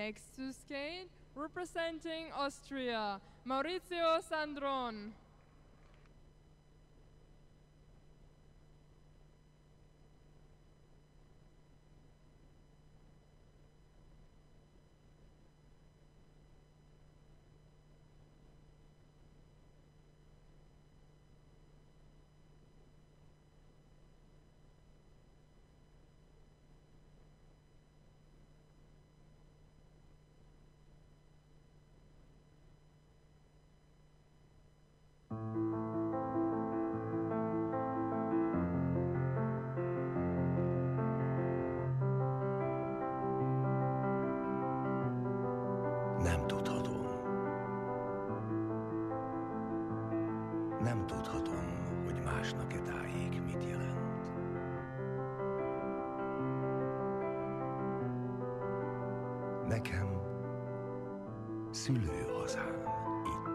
Next to skate, representing Austria, Maurizio Sandron. Nem tudhatom, hogy másnak-e tájék mit jelent. Nekem szülőhazám itt.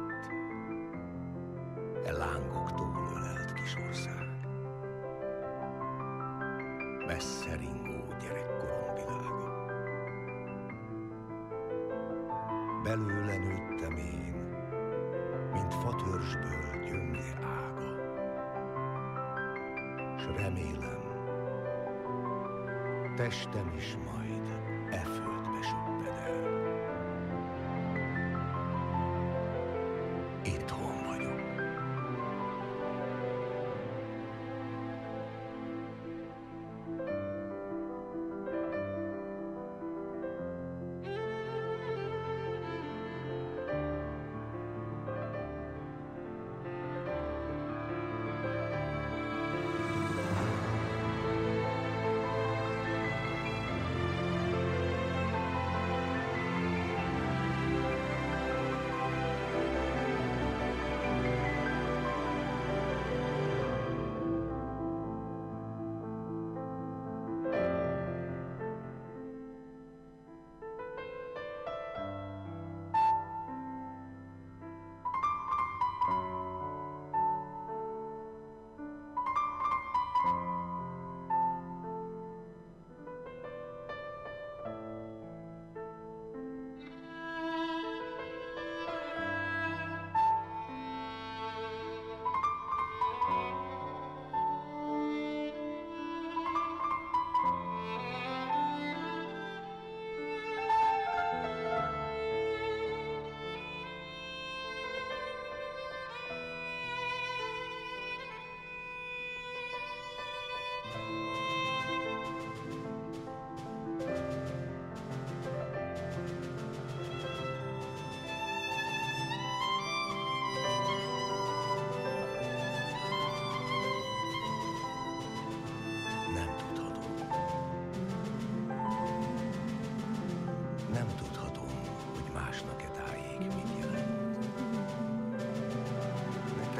E lángoktól ölelt kis ország. Messze ringó gyerekkorom világa. Belőle nőttem én, mint fatörzsből gyönge ága. S remélem, testem is majd e földbe süpped el. Itthon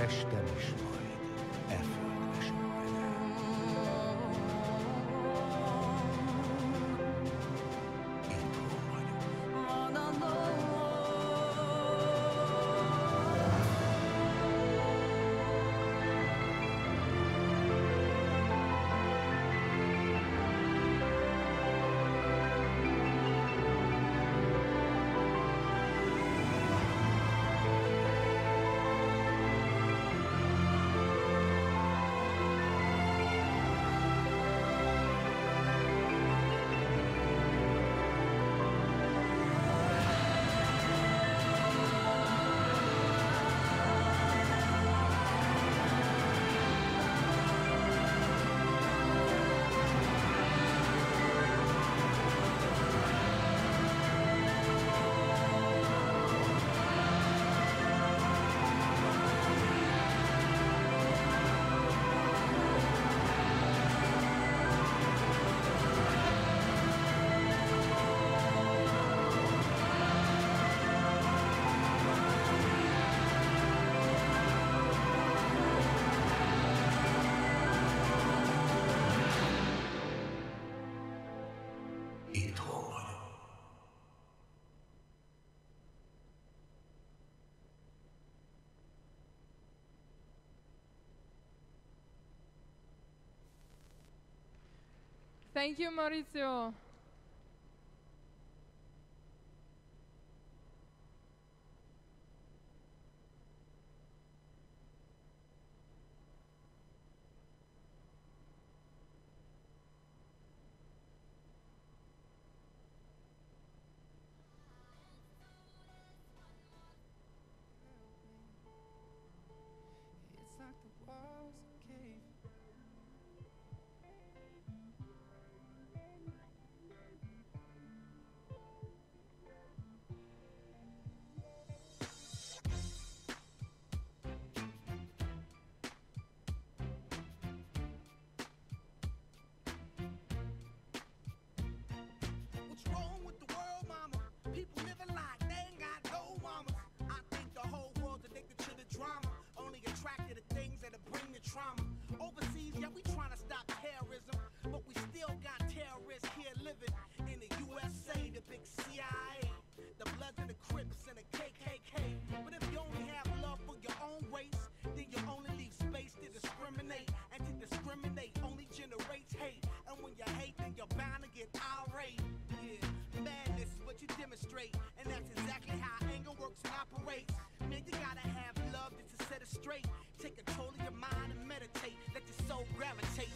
testem is Thank you, Maurizio. Trauma. Overseas, yeah, we trying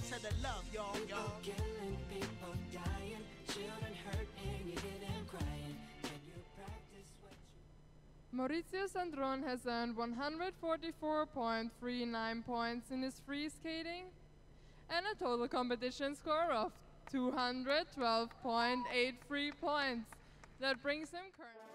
to the love, y'all, y'all. Killing people dying, children hurt, and you hear them crying. Can you practice what you Maurizio Sandron has earned 144.39 points in his free skating and a total competition score of 212.83 points. That brings him currently.